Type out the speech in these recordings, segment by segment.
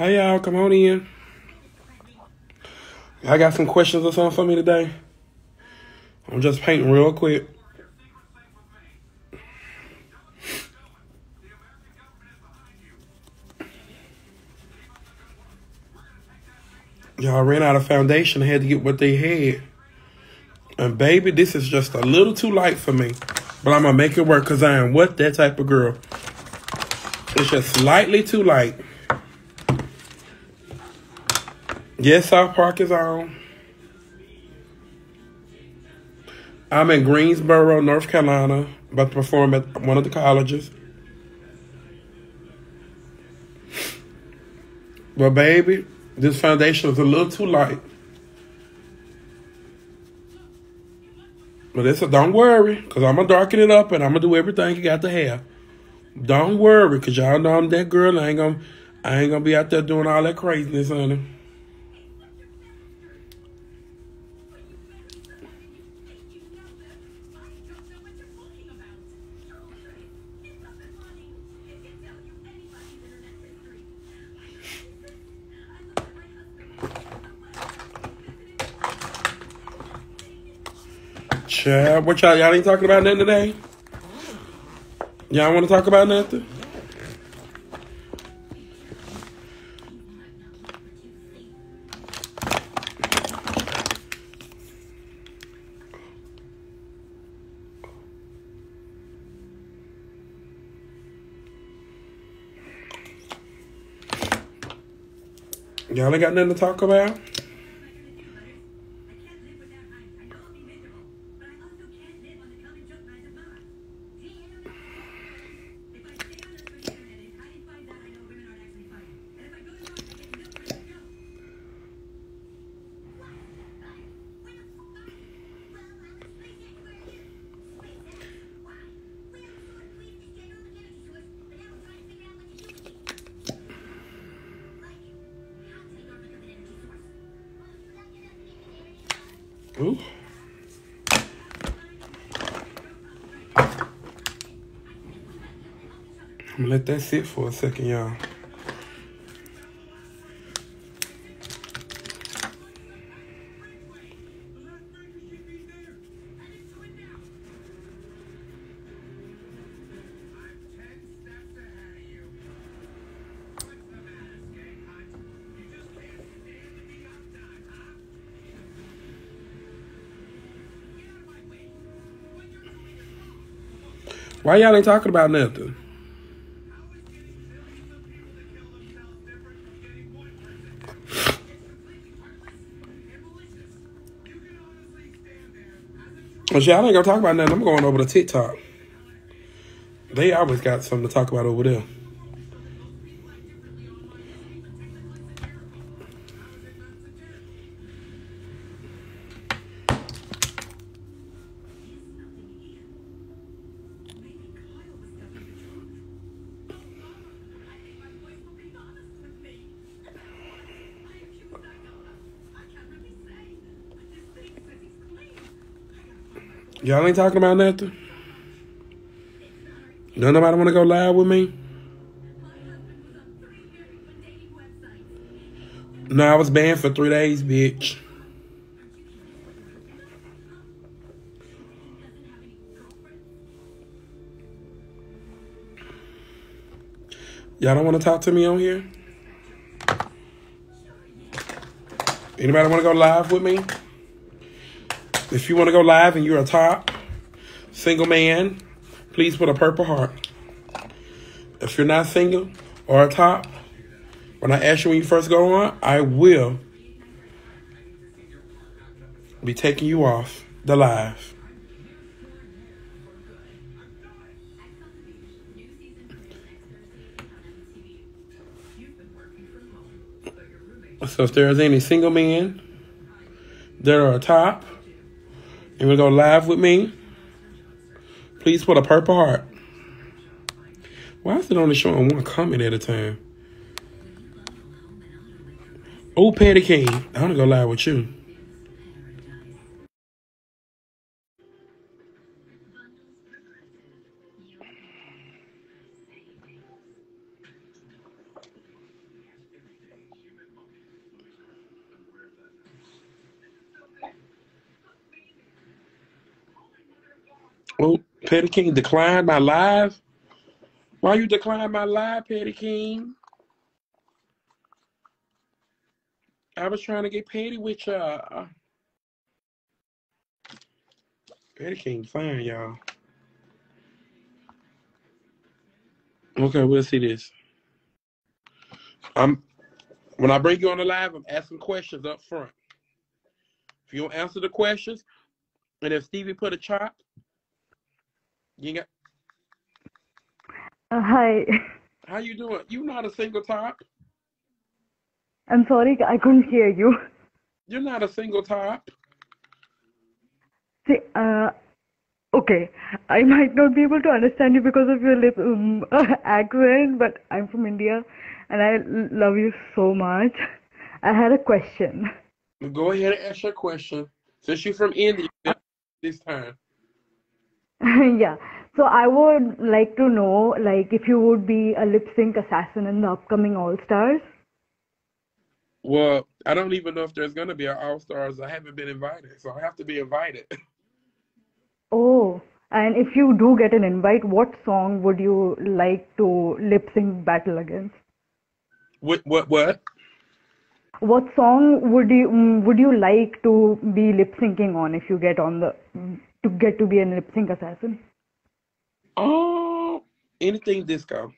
Hey y'all, come on in. I got some questions or something for me today. I'm just painting real quick. Y'all ran out of foundation, had to get what they had. And baby, this is just a little too light for me. But I'm gonna make it work because I am what that type of girl. It's just slightly too light. Yes, South Park is on. I'm in Greensboro, North Carolina, about to perform at one of the colleges. But baby, this foundation is a little too light. But it's a, don't worry, because I'm going to darken it up and I'm going to do everything you got to have. Don't worry, because y'all know I'm that girl. I ain't going to I ain't gonna be out there doing all that craziness, honey. Chad, what y'all y'all ain't talking about nothing today? Y'all want to talk about nothing? Y'all ain't got nothing to talk about? Ooh. I'm gonna let that sit for a second, y'all. Why y'all ain't talking about nothing? Well, y'all ain't gonna talk about nothing. I'm going over to TikTok. They always got something to talk about over there. Y'all ain't talking about nothing? Don't nobody want to go live with me? No, I was banned for three days, bitch. Y'all don't want to talk to me on here? Anybody want to go live with me? If you want to go live and you're a top single man, please put a purple heart. If you're not single or a top, when I ask you when you first go on, I will be taking you off the live. So if there's any single men that are a top and we go live with me, please put a purple heart. Why is it only showing one comment at a time? Oh, Patty King, I want to go live with you. Oh, Petty King declined my live. Why you decline my live, Petty King? I was trying to get petty with y'all. Petty King fine, y'all. Okay, we'll see this. I'm when I bring you on the live, I'm asking questions up front. If you don't answer the questions, and if Stevie put a chop, you got Uh, hi. how you doing? You not a single top. I'm sorry, I couldn't hear you. You're not a single top. See, uh, okay, I might not be able to understand you because of your lip um, accent, but I'm from India and I love you so much. I had a question. Go ahead and ask your question. Since you're from India this time. Yeah. So I would like to know, like, if you would be a lip sync assassin in the upcoming All Stars. Well, I don't even know if there's gonna be an All Stars. I haven't been invited, so I have to be invited. Oh, and if you do get an invite, what song would you like to lip sync battle against? what? What? What? What song would you would you like to be lip syncing on if you get on the to get to be a lip sync assassin? Oh, anything disco.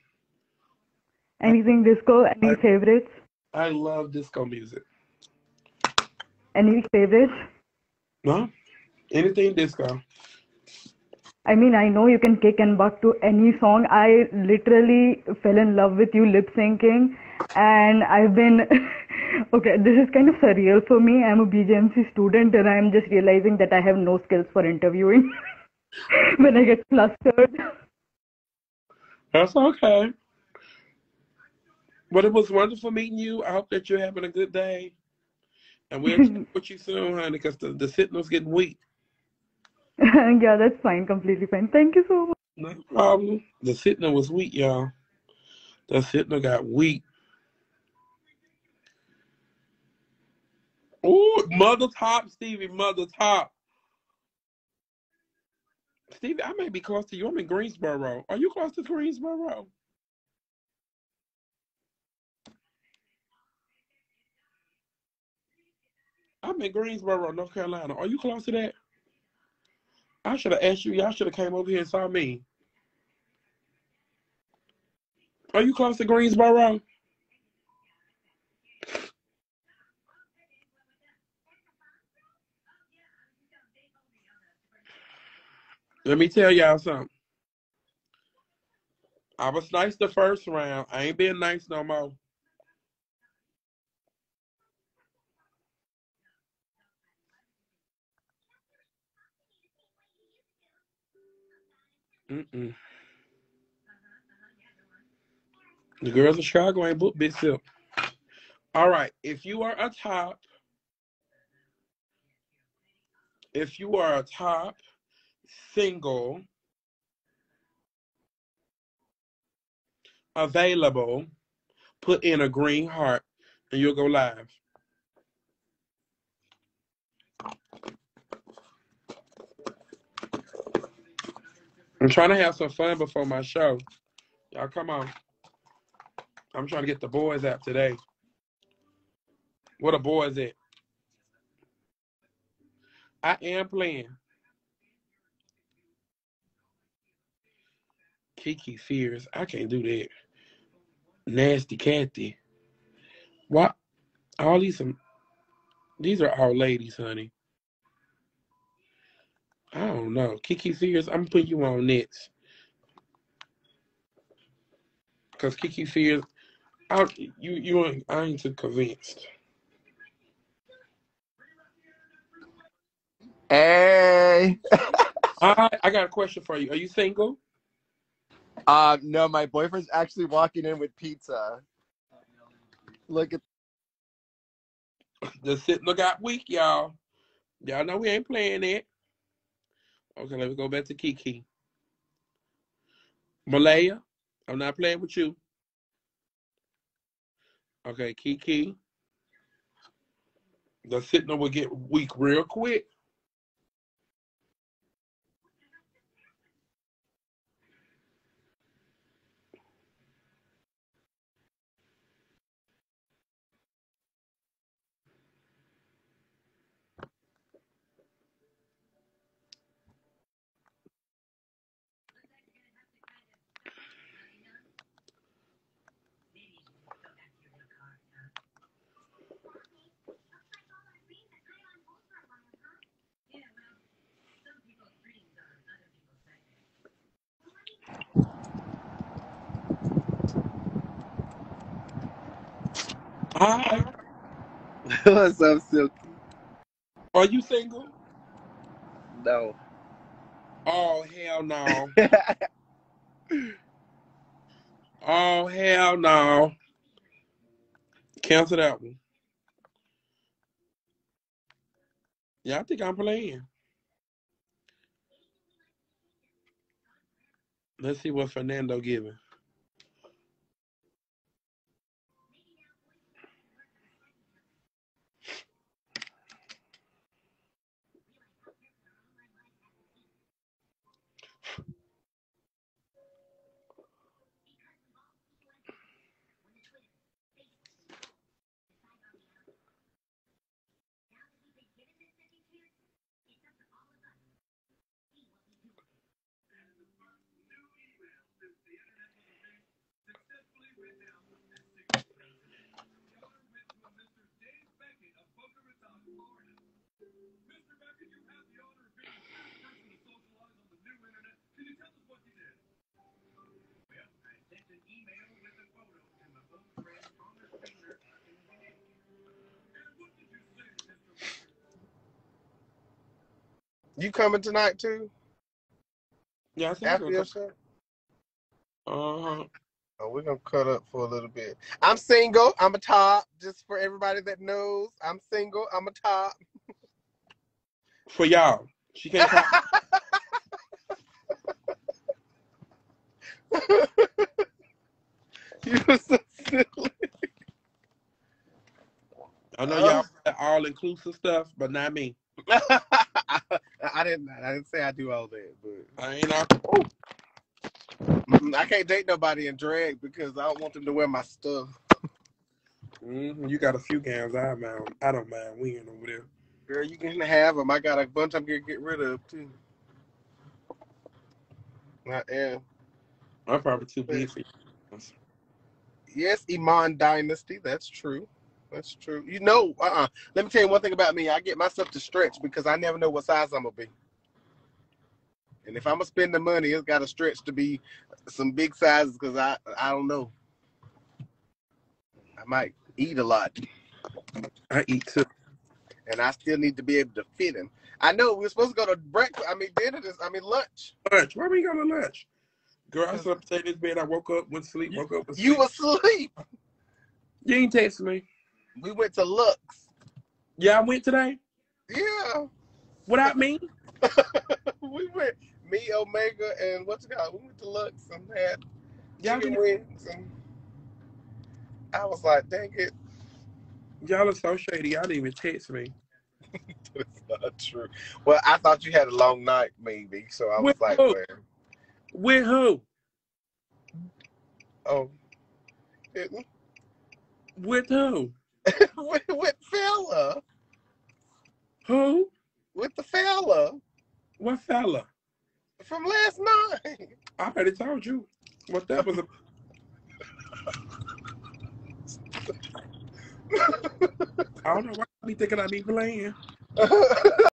Anything disco? Any I, favorites? I love disco music. Any favorites? No, anything disco. I mean, I know you can kick and butt to any song. I literally fell in love with you lip syncing, and I've been okay. This is kind of surreal for me. I'm a BJMC student, and I'm just realizing that I have no skills for interviewing when I get flustered. That's okay. But it was wonderful meeting you. I hope that you're having a good day, and we'll with you soon, honey, because the, the signal's getting weak. yeah, that's fine. Completely fine. Thank you so much. No problem. The signal was weak, y'all. The signal got weak. Oh, mother top, Stevie, mother top. Stevie, I may be close to you. I'm in Greensboro. Are you close to Greensboro? I'm in Greensboro, North Carolina. Are you close to that? I should have asked you. Y'all should have came over here and saw me. Are you close to Greensboro? Let me tell y'all something. I was nice the first round. I ain't being nice no more. Mm-mm. The girls in Chicago ain't booked Big Sip. All right. If you are a top, if you are a top single available, put in a green heart and you'll go live. I'm trying to have some fun before my show. Y'all come on. I'm trying to get the boys out today. What a boy is at? I am playing. Kiki Fears. I can't do that. Nasty Kathy. What? All these some these are all ladies, honey. I don't know. Kiki Fears, I'm putting you on next. Cause Kiki Fears, I you you ain't I ain't too convinced. Hey. I I got a question for you. Are you single? Um, no, my boyfriend's actually walking in with pizza. Look at The signal got weak, y'all. Y'all know we ain't playing it. Okay, let me go back to Kiki. Malaya, I'm not playing with you. Okay, Kiki. The signal will get weak real quick. Hi. What's up, Silky? Are you single? No. Oh hell no. Oh hell no. Cancel that one. Yeah, I think I'm playing. Let's see what Fernando giving. You coming tonight too? Yeah, I think After so. your show? Uh-huh. Oh, we're gonna cut up for a little bit. I'm single. I'm a top. Just for everybody that knows, I'm single. I'm a top. For y'all. She can't talk. you were so silly. I know y'all all inclusive stuff, but not me. I didn't. I didn't say I do all that, but I ain't all mm, I can't date nobody in drag because I don't want them to wear my stuff. hmm You got a few gowns I mind. I don't mind wearing over there. Girl, you can have them. I got a bunch I'm gonna get rid of too. I am. I'm probably too big for you. Yes, Iman Dynasty. That's true. That's true. You know, uh uh Let me tell you one thing about me. I get myself to stretch because I never know what size I'm going to be. And if I'm to spend the money, it's got to stretch to be some big sizes because I, I don't know. I might eat a lot I eat too. and I still need to be able to fit in. I know we're supposed to go to breakfast. I mean, dinner. This, I mean, lunch. Lunch. Where Why we going to lunch? Girl, I slept in this bed. I woke up, went to sleep, woke up. was You asleep. asleep. You ain't text me. We went to Lux. Yeah, I went today. Yeah. Without me. we went, me, Omega, and what's it called? We went to Lux and had Y'all, chicken wings. And I was like, dang it. y'all are so shady. Y'all didn't even text me. It's not true. Well, I thought you had a long night, maybe. So I was With like, who? well, With who? oh. It- With who? with, with fella. Who? With the fella What fella? from last night. I already told you what that was. I don't know why I be thinking I be playing.